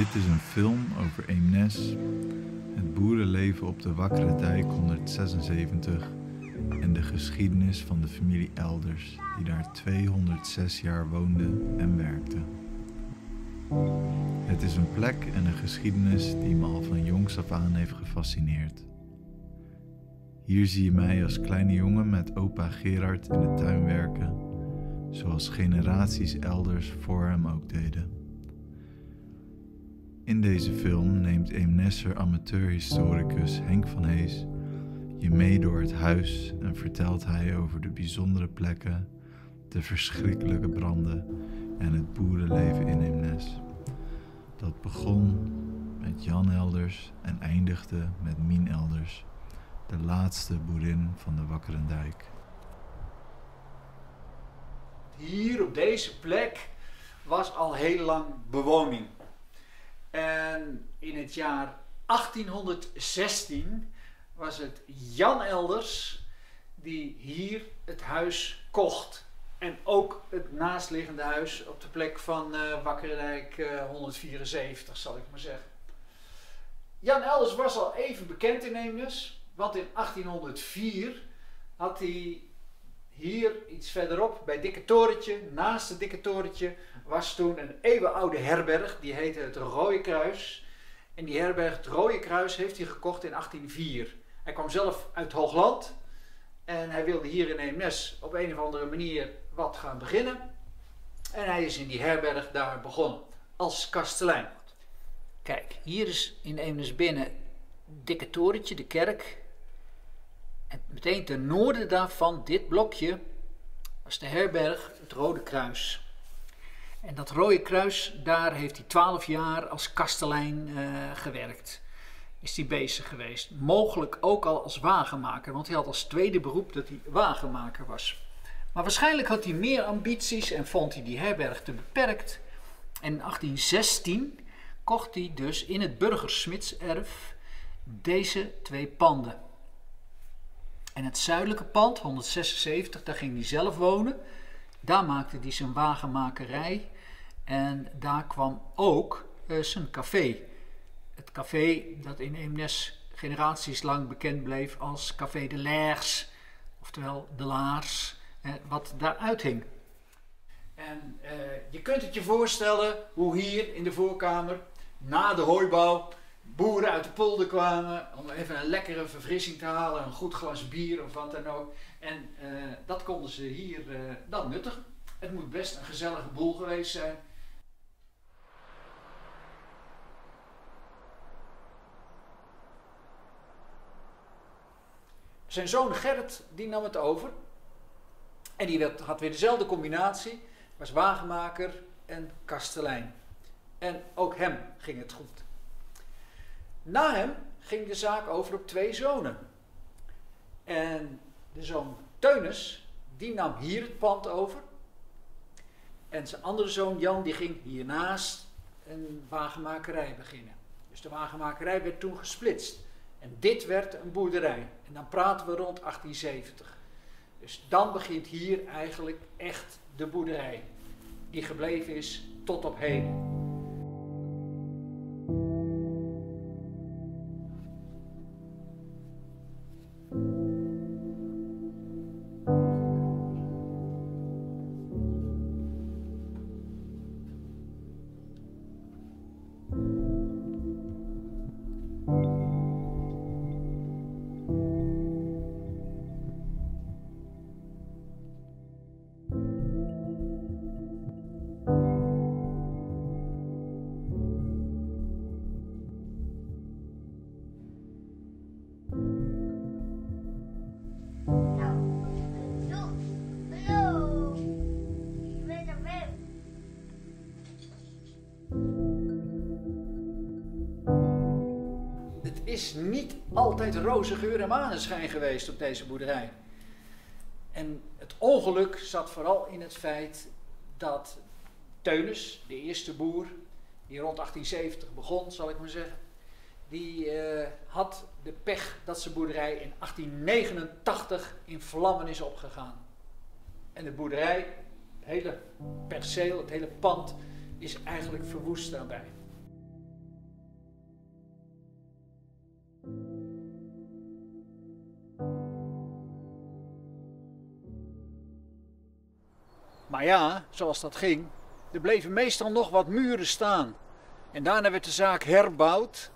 Dit is een film over Eemnes, het boerenleven op de Wakkere Dijk 176 en de geschiedenis van de familie Elders die daar 206 jaar woonde en werkte. Het is een plek en een geschiedenis die me al van jongs af aan heeft gefascineerd. Hier zie je mij als kleine jongen met opa Gerard in de tuin werken, zoals generaties elders voor hem ook deden. In deze film neemt Eemnesser amateurhistoricus Henk van Hees je mee door het huis en vertelt hij over de bijzondere plekken, de verschrikkelijke branden en het boerenleven in Eemnes. Dat begon met Jan Elders en eindigde met Mien Elders, de laatste boerin van de Wakkerendijk. Hier op deze plek was al heel lang bewoning. En in het jaar 1816 was het Jan Elders die hier het huis kocht. En ook het naastliggende huis op de plek van uh, Wakkerdijk uh, 174, zal ik maar zeggen. Jan Elders was al even bekend in Eemnes, want in 1804 had hij hier iets verderop bij Dikke Torentje, naast het Dikke Torentje, was toen een eeuwenoude herberg, die heette het Rode Kruis. En die herberg, het Rode Kruis, heeft hij gekocht in 1804. Hij kwam zelf uit Hoogland en hij wilde hier in Eemnes op een of andere manier wat gaan beginnen. En hij is in die herberg daar begonnen als kastelein. Kijk, hier is in Eemnes binnen Dikke Torentje, de kerk. En meteen ten noorden daarvan, dit blokje, was de herberg, het Rode Kruis. En dat Rode Kruis, daar heeft hij twaalf jaar als kastelein uh, gewerkt. Is hij bezig geweest. Mogelijk ook al als wagenmaker, want hij had als tweede beroep dat hij wagenmaker was. Maar waarschijnlijk had hij meer ambities en vond hij die herberg te beperkt. En in 1816 kocht hij dus in het burgersmidserf deze twee panden. En het zuidelijke pand, 176, daar ging hij zelf wonen. Daar maakte hij zijn wagenmakerij en daar kwam ook uh, zijn café. Het café dat in Eemnes generaties lang bekend bleef als Café de Laers, oftewel de Laars, eh, wat daar uithing. En uh, je kunt het je voorstellen hoe hier in de voorkamer, na de hooibouw, boeren uit de polder kwamen om even een lekkere verfrissing te halen, een goed glas bier of wat dan ook. En uh, dat konden ze hier uh, dan nuttigen. Het moet best een gezellige boel geweest zijn. Zijn zoon Gerrit die nam het over. En die werd, had weer dezelfde combinatie. Was wagenmaker en kastelein. En ook hem ging het goed. Na hem ging de zaak over op twee zonen. En de zoon Teunis, die nam hier het pand over. En zijn andere zoon Jan, die ging hiernaast een wagenmakerij beginnen. Dus de wagenmakerij werd toen gesplitst. En dit werd een boerderij. En dan praten we rond 1870. Dus dan begint hier eigenlijk echt de boerderij. Die gebleven is tot op heden. Is niet altijd roze geur en maneschijn geweest op deze boerderij. En het ongeluk zat vooral in het feit dat Teunis, de eerste boer, die rond 1870 begon, zal ik maar zeggen, die uh, had de pech dat zijn boerderij in 1889 in vlammen is opgegaan. En de boerderij, het hele perceel, het hele pand, is eigenlijk verwoest daarbij. Maar ja, zoals dat ging, er bleven meestal nog wat muren staan. En daarna werd de zaak herbouwd.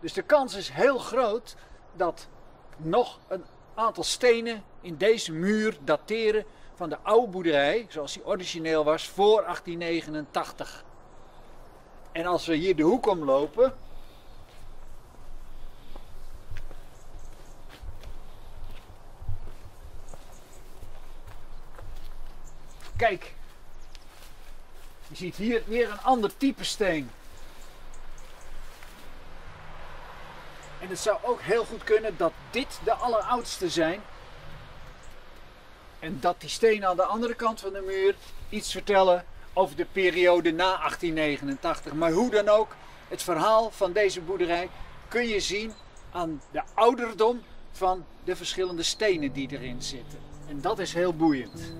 Dus de kans is heel groot dat nog een aantal stenen in deze muur dateren van de oude boerderij, zoals die origineel was, voor 1889. En als we hier de hoek omlopen. Kijk, je ziet hier weer een ander type steen. En het zou ook heel goed kunnen dat dit de alleroudste zijn. En dat die stenen aan de andere kant van de muur iets vertellen over de periode na 1889. Maar hoe dan ook, het verhaal van deze boerderij kun je zien aan de ouderdom van de verschillende stenen die erin zitten. En dat is heel boeiend.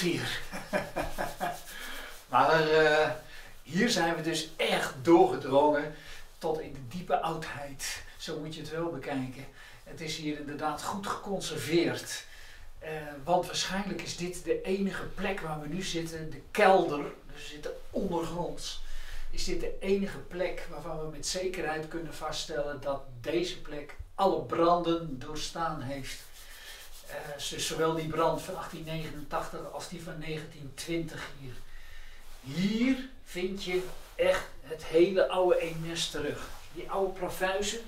Hier. maar uh, hier zijn we dus echt doorgedrongen tot in de diepe oudheid. Zo moet je het wel bekijken. Het is hier inderdaad goed geconserveerd. Uh, want waarschijnlijk is dit de enige plek waar we nu zitten, de kelder. Dus we zitten ondergronds. Is dit de enige plek waarvan we met zekerheid kunnen vaststellen dat deze plek alle branden doorstaan heeft. Uh, dus zowel die brand van 1889 als die van 1920 hier. Hier vind je echt het hele oude Eemnes terug. Die oude plavuizen.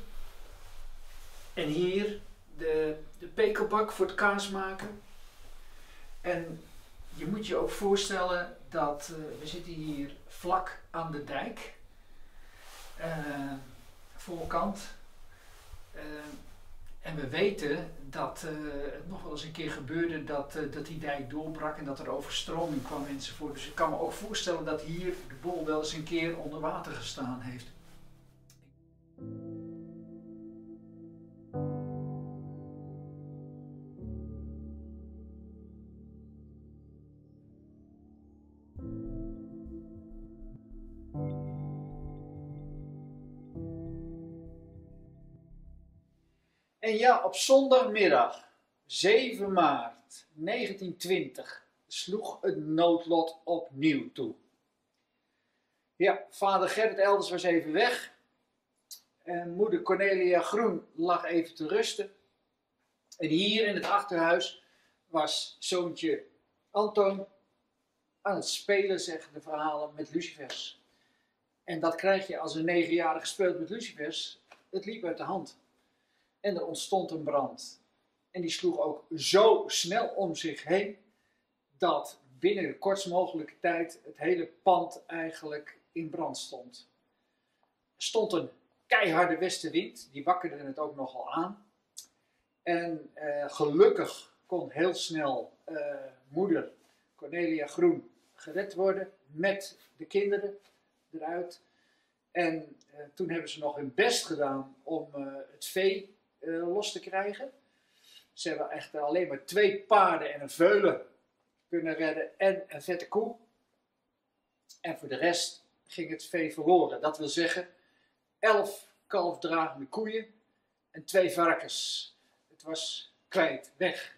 En hier de, de pekelbak voor het kaas maken. En je moet je ook voorstellen dat uh, we zitten hier vlak aan de dijk. Uh, voorkant. En we weten dat uh, het nog wel eens een keer gebeurde dat, uh, dat die dijk doorbrak en dat er overstroming kwam enzovoort. Dus ik kan me ook voorstellen dat hier de bol wel eens een keer onder water gestaan heeft. En ja, op zondagmiddag, 7 maart 1920, sloeg het noodlot opnieuw toe. Ja, vader Gerrit Elders was even weg. En moeder Cornelia Groen lag even te rusten. En hier in het achterhuis was zoontje Anton aan het spelen, zeggen de verhalen, met lucifers. En dat krijg je als een negenjarige speelt met lucifers. Het liep uit de hand. En er ontstond een brand. En die sloeg ook zo snel om zich heen dat binnen de kortst mogelijke tijd het hele pand eigenlijk in brand stond. Er stond een keiharde westenwind, die wakkerde het ook nogal aan. En eh, gelukkig kon heel snel eh, moeder Cornelia Groen gered worden met de kinderen eruit. En eh, toen hebben ze nog hun best gedaan om eh, het vee los te krijgen. Ze hebben echt alleen maar twee paarden en een veulen kunnen redden en een vette koe. En voor de rest ging het vee verloren. Dat wil zeggen, elf kalfdragende koeien en twee varkens. Het was kwijt, weg.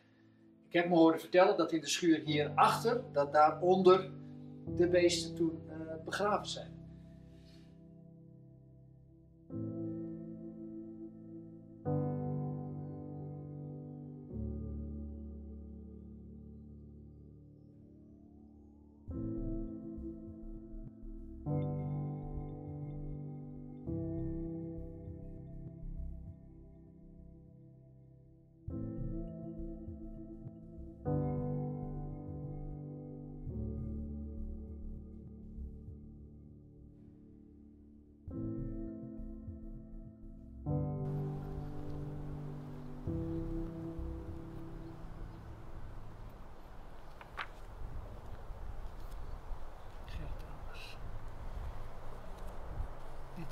Ik heb me horen vertellen dat in de schuur hierachter, dat daaronder de beesten toen uh, begraven zijn.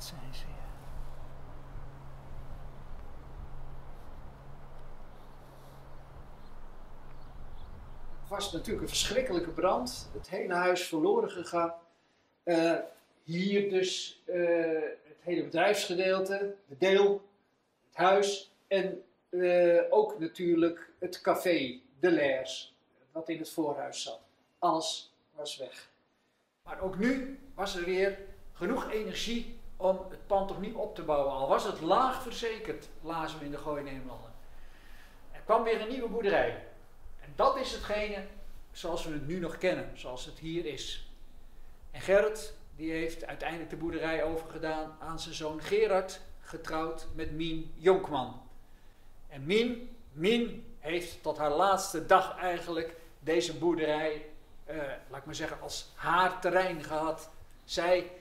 zijn ze, ja. Het was natuurlijk een verschrikkelijke brand. Het hele huis verloren gegaan. Eh, hier dus eh, het hele bedrijfsgedeelte, de deel, het huis en eh, ook natuurlijk het café, de Lairs, wat in het voorhuis zat. Alles was weg. Maar ook nu was er weer genoeg energie om het pand opnieuw op te bouwen. Al was het laag verzekerd, lazen we in de Gooi Nederlanden. Er kwam weer een nieuwe boerderij. En dat is hetgene zoals we het nu nog kennen, zoals het hier is. En Gerrit, die heeft uiteindelijk de boerderij overgedaan aan zijn zoon Gerard, getrouwd met Mien Jonkman. En Mien, Mien heeft tot haar laatste dag eigenlijk deze boerderij, eh, laat ik maar zeggen, als haar terrein gehad. Zij,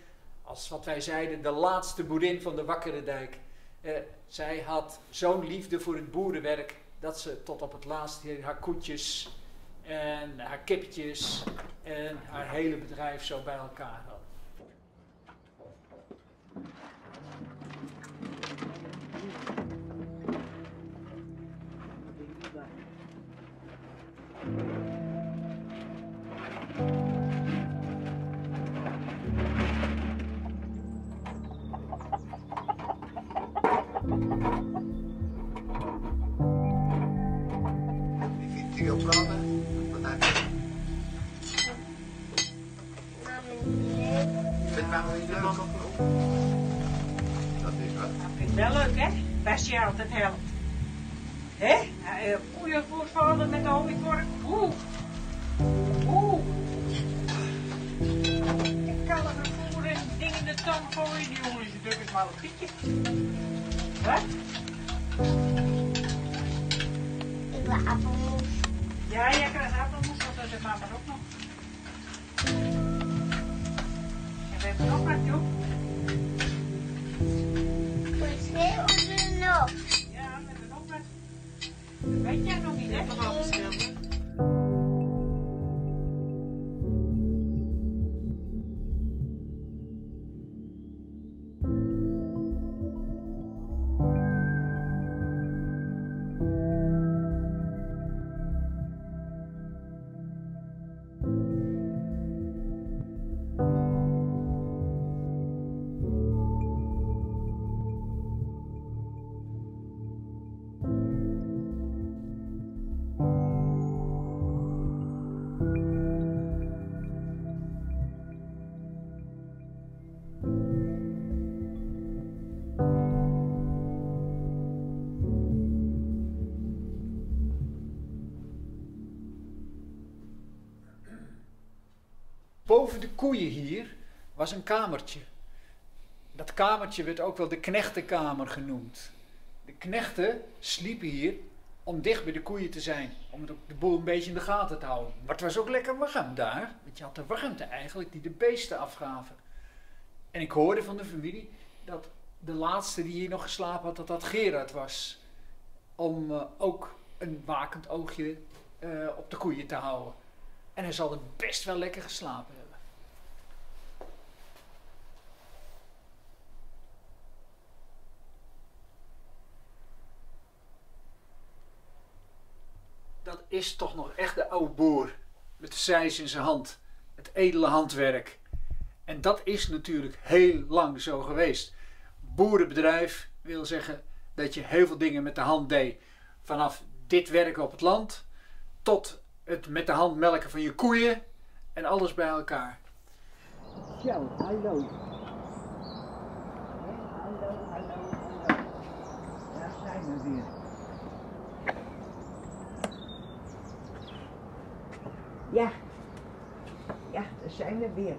als wat wij zeiden, de laatste boerin van de Wakkere Dijk. Eh, zij had zo'n liefde voor het boerenwerk dat ze tot op het laatst haar koetjes en haar kippetjes en haar hele bedrijf zo bij elkaar had. Dat is. Dat vind ik wel leuk, hè? Best je altijd helpt. Hè? Uh, goeie voorvader met al die vork. Oeh. Oeh. Ik kan er voeren en dingen in de tand gooien. Die jongen is natuurlijk eens maar een pietje. Wat? Ja, jij krijgt appelmoes, want dat is mama ook nog. En we hebben nog wat, joh. Boven de koeien hier was een kamertje. Dat kamertje werd ook wel de knechtenkamer genoemd. De knechten sliepen hier om dicht bij de koeien te zijn. Om de boel een beetje in de gaten te houden. Maar het was ook lekker warm daar. Want je had de warmte eigenlijk die de beesten afgaven. En ik hoorde van de familie dat de laatste die hier nog geslapen had, dat dat Gerard was. Om eh, ook een wakend oogje eh, op de koeien te houden. En hij zal er best wel lekker geslapen hebben. Dat is toch nog echt de oude boer. Met de zeis in zijn hand. Het edele handwerk. En dat is natuurlijk heel lang zo geweest. Boerenbedrijf wil zeggen dat je heel veel dingen met de hand deed. Vanaf dit werken op het land tot het met de hand melken van je koeien en alles bij elkaar. Hallo, hallo. Daar zijn we weer. Ja. Ja, daar zijn we weer.